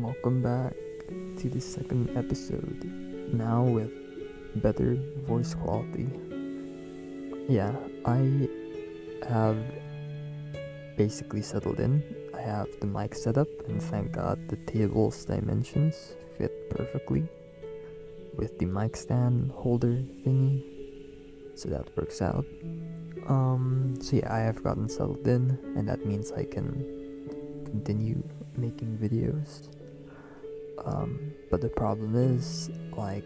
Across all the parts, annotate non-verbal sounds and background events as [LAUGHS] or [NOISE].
Welcome back to the second episode. Now with better voice quality. Yeah, I have basically settled in. I have the mic set up, and thank God the table's dimensions fit perfectly with the mic stand holder thingy. So that works out. Um, so yeah, I have gotten settled in, and that means I can continue making videos. Um, but the problem is, like,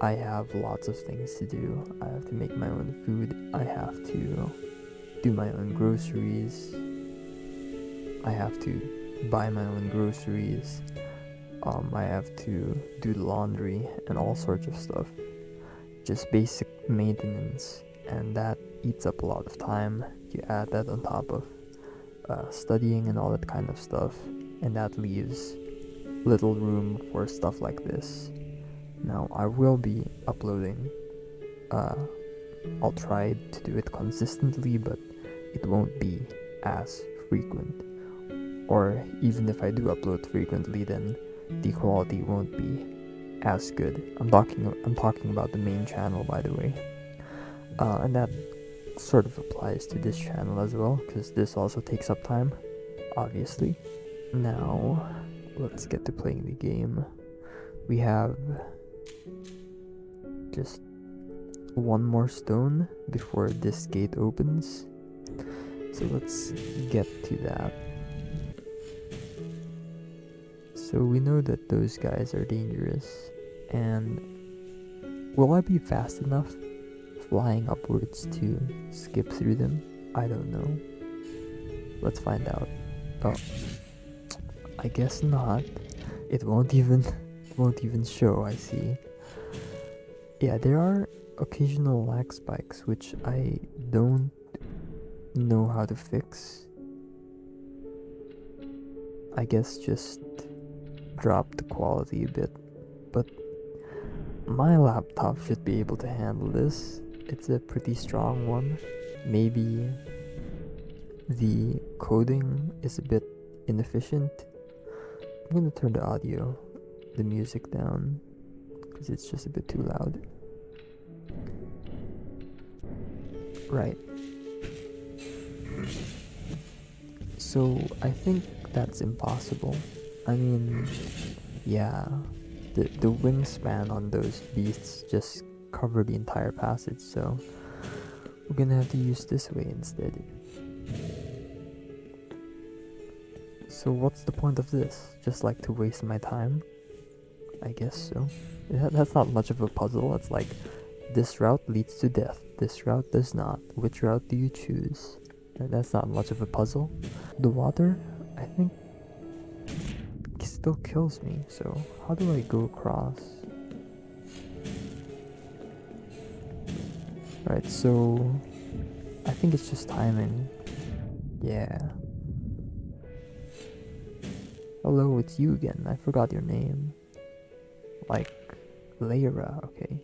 I have lots of things to do. I have to make my own food. I have to do my own groceries. I have to buy my own groceries. Um, I have to do the laundry and all sorts of stuff. Just basic maintenance, and that eats up a lot of time. You add that on top of uh, studying and all that kind of stuff, and that leaves little room for stuff like this. Now, I will be uploading. Uh, I'll try to do it consistently, but it won't be as frequent. Or even if I do upload frequently, then the quality won't be as good. I'm talking. I'm talking about the main channel, by the way, uh, and that sort of applies to this channel as well, because this also takes up time, obviously. Now, let's get to playing the game. We have just one more stone before this gate opens. So let's get to that. So we know that those guys are dangerous, and will I be fast enough flying upwards to skip through them? I don't know. Let's find out. Oh, I guess not. It won't even won't even show. I see. Yeah, there are occasional lag spikes which I don't know how to fix. I guess just drop the quality a bit, but my laptop should be able to handle this. It's a pretty strong one. Maybe the coding is a bit inefficient. I'm gonna turn the audio, the music down, because it's just a bit too loud. Right. So I think that's impossible. I mean, yeah, the the wingspan on those beasts just cover the entire passage, so we're gonna have to use this way instead. So what's the point of this? Just like to waste my time? I guess so. That, that's not much of a puzzle. It's like this route leads to death. This route does not. Which route do you choose? That's not much of a puzzle. The water, I think, still kills me. So how do I go across? Right, so I think it's just timing. Yeah. Hello, it's you again. I forgot your name. Like, Lyra, okay.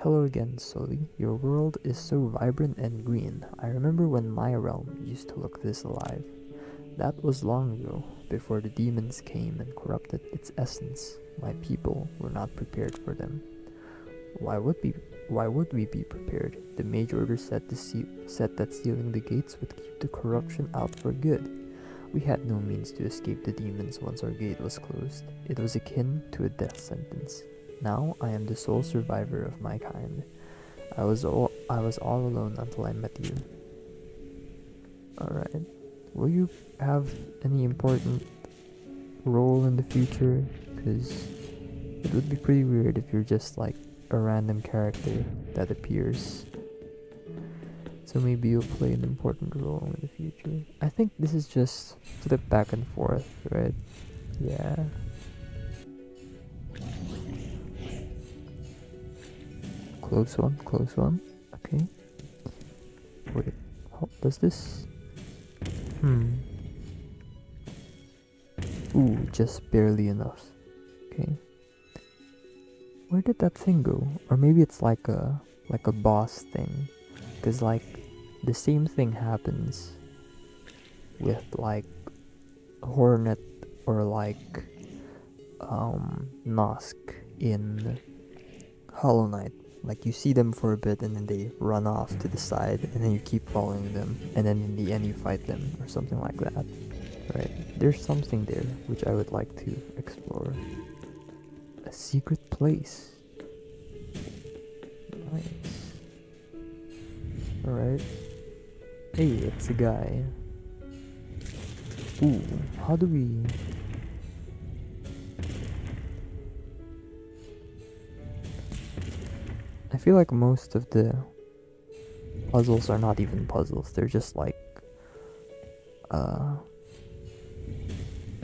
Hello again, Soli. Your world is so vibrant and green. I remember when my realm used to look this alive. That was long ago, before the demons came and corrupted its essence. My people were not prepared for them. Why would we? Why would we be prepared? The Mage Order said, said that sealing the gates would keep the corruption out for good. We had no means to escape the demons once our gate was closed. It was akin to a death sentence. Now I am the sole survivor of my kind. I was all I was all alone until I met you. Alright. Will you have any important role in the future? Because it would be pretty weird if you're just like a random character that appears. So maybe you'll play an important role in the future. I think this is just flip back and forth, right? Yeah. Close one, close one. Okay. Wait, how does this? Hmm. Ooh, just barely enough. Okay. Where did that thing go? Or maybe it's like a like a boss thing. Cause like the same thing happens with like Hornet or like um, Nosk in Hollow Knight. Like you see them for a bit and then they run off to the side and then you keep following them and then in the end you fight them or something like that. Right? There's something there which I would like to explore. A secret place. Nice. Alright. Hey, it's a guy. Ooh, how do we... I feel like most of the puzzles are not even puzzles. They're just like uh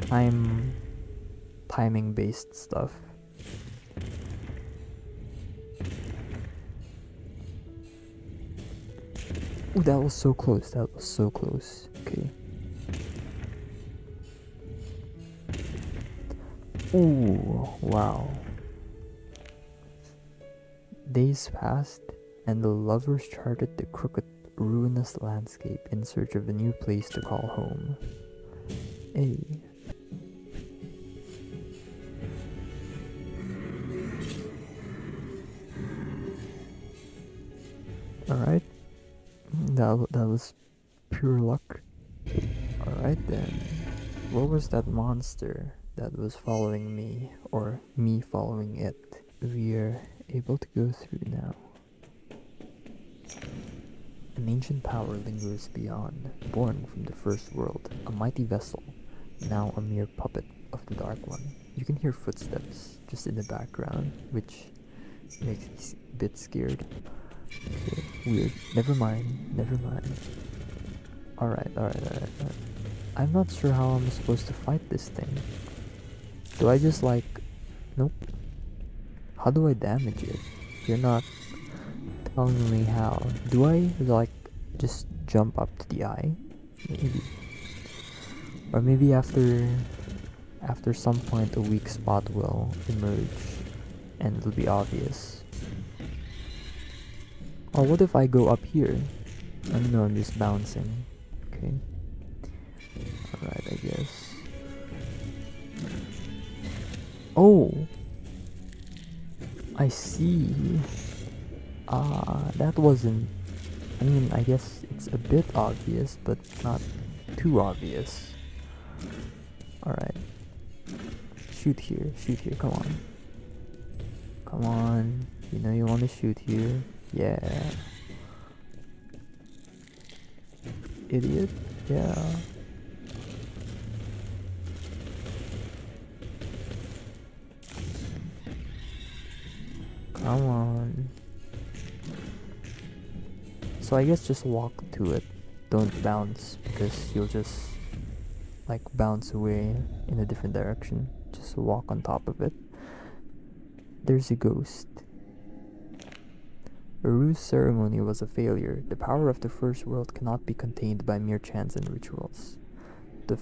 time timing based stuff. Ooh, that was so close. That was so close. Okay. Ooh, wow. Days passed, and the lovers charted the crooked, ruinous landscape in search of a new place to call home. Hey. That, that was pure luck. Alright then. What was that monster that was following me, or me following it? We're able to go through now. An ancient power lingers beyond, born from the first world, a mighty vessel, now a mere puppet of the Dark One. You can hear footsteps just in the background, which makes me a bit scared. Okay, weird. Never mind, never mind. Alright, alright, alright, alright. I'm not sure how I'm supposed to fight this thing. Do I just like... Nope. How do I damage it? You're not telling me how. Do I like just jump up to the eye? Maybe. Or maybe after after some point a weak spot will emerge and it'll be obvious. Or what if I go up here? I don't know, I'm just bouncing. Okay. Alright, I guess. Oh! I see. Ah, that wasn't... I mean, I guess it's a bit obvious, but not too obvious. Alright. Shoot here, shoot here, come on. Come on. You know you want to shoot here. Yeah. Idiot. Yeah. Come on. So I guess just walk to it. Don't bounce because you'll just like bounce away in a different direction. Just walk on top of it. There's a ghost. Uru's ceremony was a failure. The power of the first world cannot be contained by mere chants and rituals. The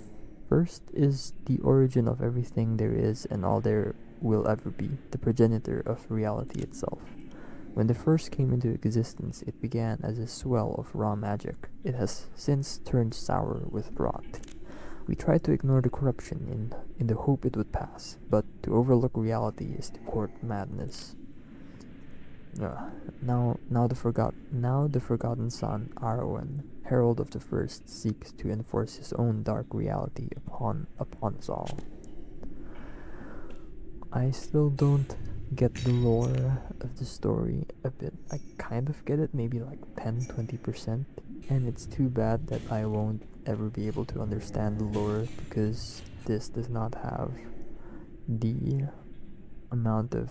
first is the origin of everything there is and all there will ever be, the progenitor of reality itself. When the first came into existence, it began as a swell of raw magic. It has since turned sour with rot. We tried to ignore the corruption in, in the hope it would pass, but to overlook reality is to court madness. Uh, now, now the forgot, now the forgotten son, Arwen, herald of the first, seeks to enforce his own dark reality upon upon us all. I still don't get the lore of the story a bit. I kind of get it, maybe like 10 20%. And it's too bad that I won't ever be able to understand the lore because this does not have the amount of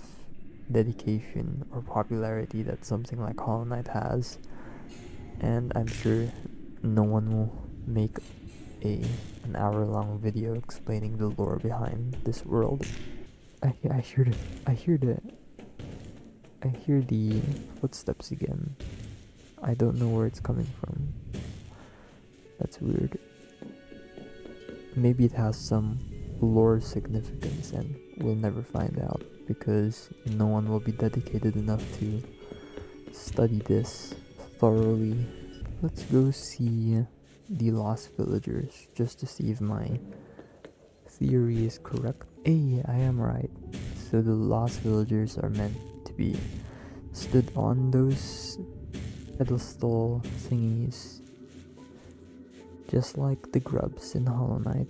dedication or popularity that something like Hollow Knight has. And I'm sure no one will make a an hour long video explaining the lore behind this world. I I hear the I hear the I hear the footsteps again. I don't know where it's coming from. That's weird. Maybe it has some lore significance and we'll never find out because no one will be dedicated enough to study this thoroughly. Let's go see the lost villagers just to see if my theory is correct, hey, I am right. So the lost villagers are meant to be stood on those pedestal thingies, just like the grubs in Hollow Knight.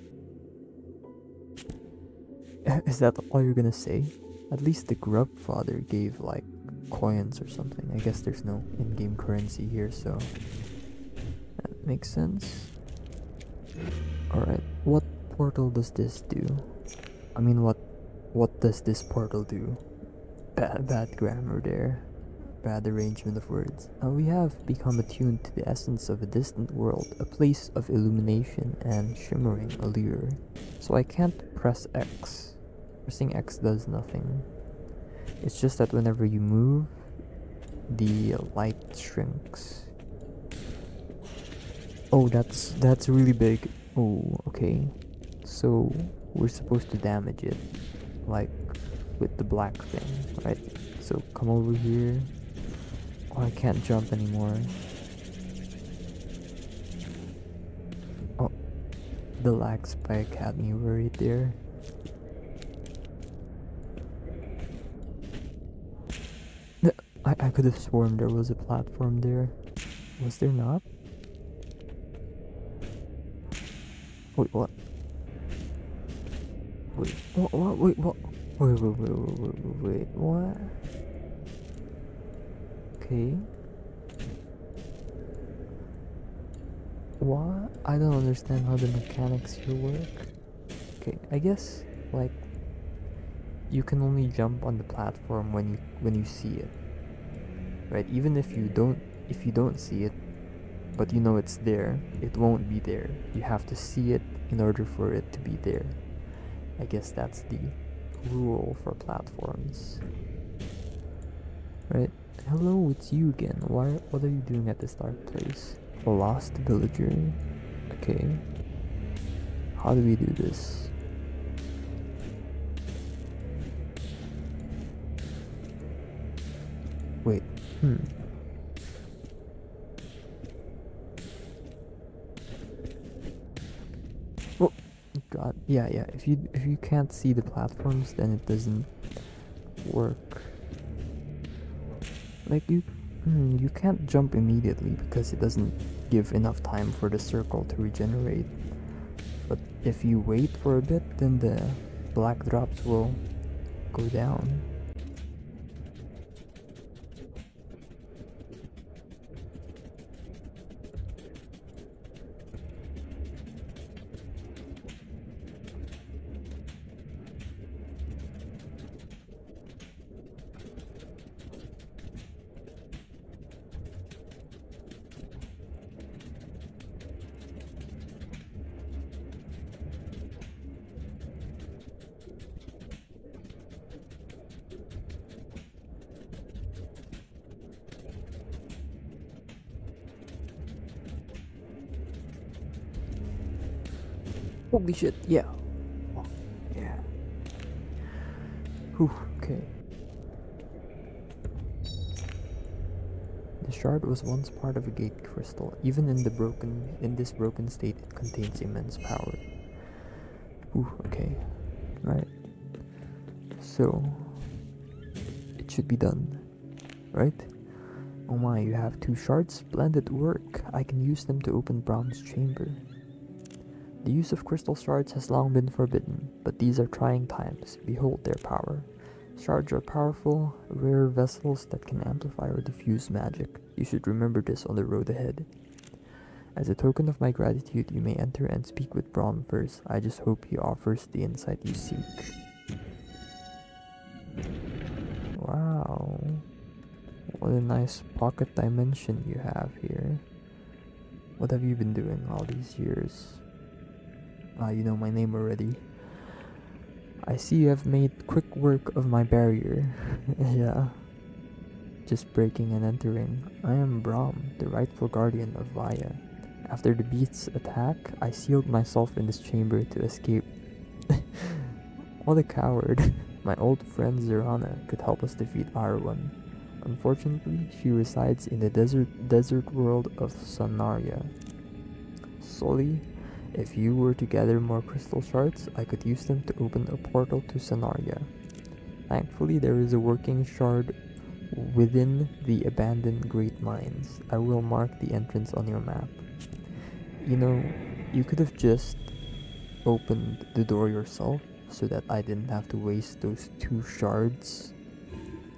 [LAUGHS] Is that all you're gonna say? At least the grub father gave like coins or something. I guess there's no in-game currency here, so that makes sense. Alright, what portal does this do? I mean, what what does this portal do? Bad, bad grammar there. Bad arrangement of words. Uh, we have become attuned to the essence of a distant world, a place of illumination and shimmering allure. So I can't press X. Pressing X does nothing. It's just that whenever you move, the light shrinks. Oh, that's that's really big. Oh, okay. So we're supposed to damage it, like with the black thing, right? So come over here. Oh, I can't jump anymore. Oh, the lag spike had me worried there. I, could have sworn there was a platform there. Was there not? Wait, what? Wait, what, what, wait, what? Wait, wait, wait, wait, wait, wait, wait, what? Okay. What? I don't understand how the mechanics here work. Okay, I guess, like, you can only jump on the platform when you when you see it right? Even if you don't if you don't see it but you know it's there it won't be there. You have to see it in order for it to be there. I guess that's the rule for platforms. Right? Hello it's you again. Why what are you doing at this dark place a lost villager? Okay. How do we do this Hmm. Oh god, yeah, yeah. If you if you can't see the platforms, then it doesn't work. Like you, hmm, you can't jump immediately because it doesn't give enough time for the circle to regenerate. But if you wait for a bit, then the black drops will go down. Holy shit, yeah. Oh, yeah. Whew, okay. The shard was once part of a gate crystal. Even in the broken in this broken state it contains immense power. Whew, okay. Right. So it should be done. Right? Oh my, you have two shards? Splendid work. I can use them to open Brom's chamber. The use of crystal shards has long been forbidden, but these are trying times. Behold their power. Shards are powerful, rare vessels that can amplify or diffuse magic. You should remember this on the road ahead. As a token of my gratitude, you may enter and speak with Brom first. I just hope he offers the insight you seek. Wow. What a nice pocket dimension you have here. What have you been doing all these years? Ah, you know my name already. I see you have made quick work of my barrier. [LAUGHS] yeah. Just breaking and entering. I am Brahm, the rightful guardian of Vaya. After the beast's attack, I sealed myself in this chamber to escape. [LAUGHS] what a coward. [LAUGHS] My old friend Zerana could help us defeat Arwan. Unfortunately, she resides in the desert desert world of Sonaria. Soli If you were to gather more crystal shards, I could use them to open a portal to Sonaria. Thankfully, there is a working shard within the abandoned Great Mines. I will mark the entrance on your map. You know, you could have just opened the door yourself so that I didn't have to waste those two shards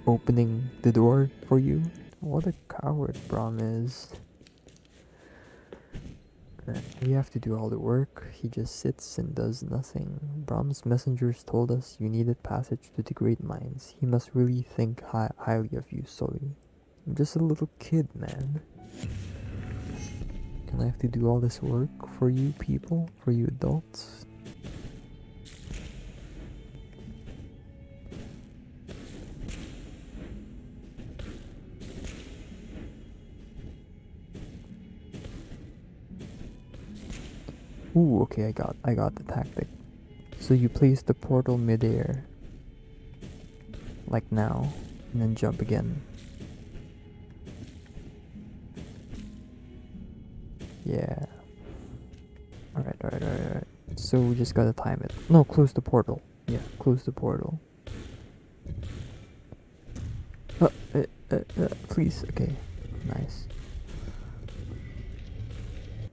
opening the door for you. What a coward Braum is. We have to do all the work, he just sits and does nothing. Brahm's messengers told us you needed passage to the great mines. He must really think hi highly of you, Soli. I'm just a little kid, man. And I have to do all this work for you people, for you adults. Ooh, okay, I got I got the tactic. So you place the portal midair. Like now. And then jump again. Yeah. Alright, alright, alright, alright. So we just gotta time it. No, close the portal. Yeah, close the portal. Uh, uh, uh, uh, please, okay. Nice.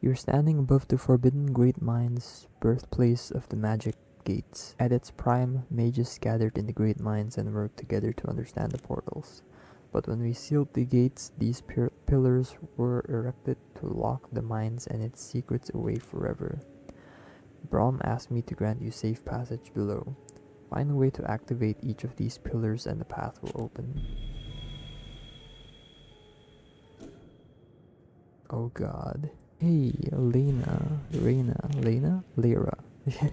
You're standing above the forbidden great mines, birthplace of the magic gates. At its prime, mages gathered in the great mines and worked together to understand the portals. But when we sealed the gates, these pillars were erected to lock the mines and its secrets away forever. Braum asked me to grant you safe passage below. Find a way to activate each of these pillars and the path will open. Oh god. Hey, Lena, Reina, Lena, Lyra. [LAUGHS] Yes.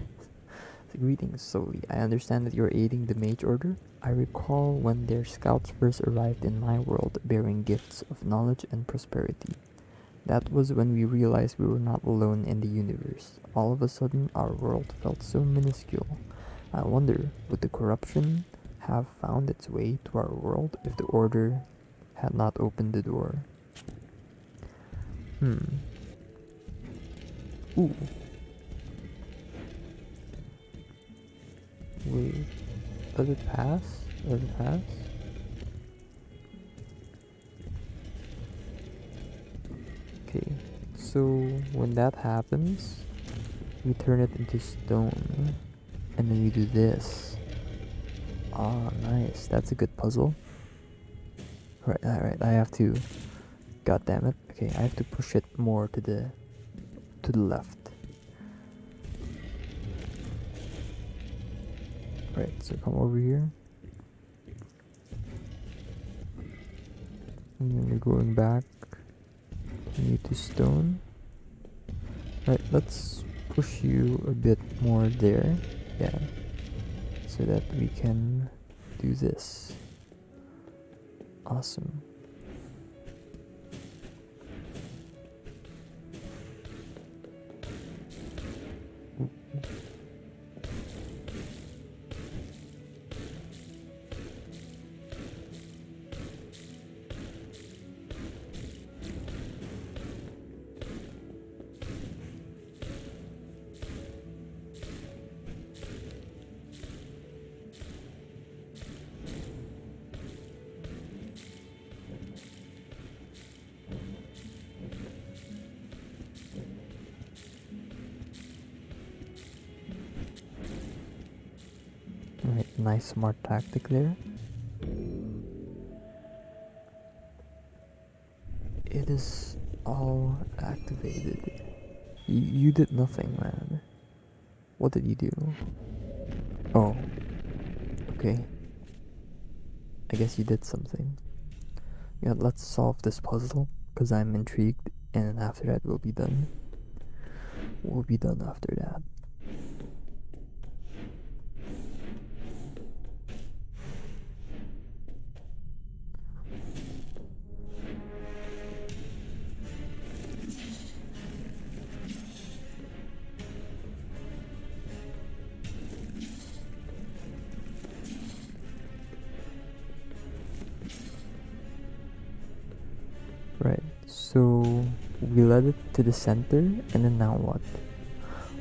Greetings, Soli. I understand that you're aiding the Mage Order. I recall when their scouts first arrived in my world bearing gifts of knowledge and prosperity. That was when we realized we were not alone in the universe. All of a sudden, our world felt so minuscule. I wonder, would the corruption have found its way to our world if the Order had not opened the door? Hmm. Ooh. Wait. Does it pass? Does it pass? Okay. So when that happens, we turn it into stone. And then we do this. Ah, nice. That's a good puzzle. Right, alright, I have to... God damn it. Okay, I have to push it more to the to the left. Right, so come over here. And then you're going back. You to stone. Right, let's push you a bit more there. Yeah. So that we can do this. Awesome. Nice smart tactic there. It is all activated. You, you did nothing, man. What did you do? Oh. Okay. I guess you did something. Yeah, let's solve this puzzle, because I'm intrigued, and after that we'll be done. We'll be done after that. We led it to the center, and then now what?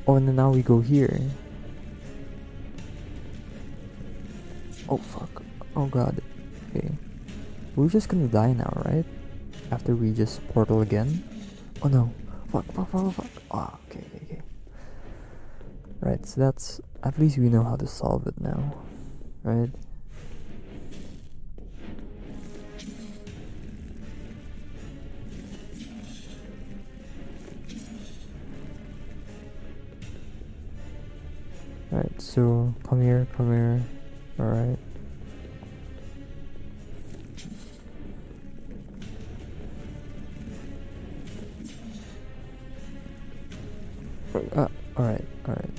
Oh, and then now we go here. Oh, fuck. Oh, God. Okay. We're just gonna die now, right? After we just portal again? Oh, no. Fuck, fuck, fuck, fuck. Ah, okay, okay, okay. Right, so that's... At least we know how to solve it now. Right? Right, so come here, come here. Alright. Uh, alright, alright.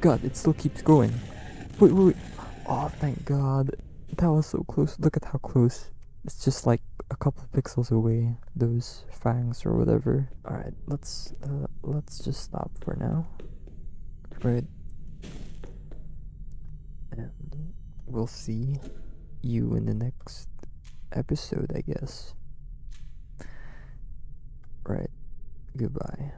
God, it still keeps going. Wait, wait, wait. Oh, thank God. That was so close. Look at how close. It's just like a couple pixels away. Those fangs or whatever. Alright, let's, uh, let's just stop for now. And we'll see you in the next episode, I guess. Right. Goodbye.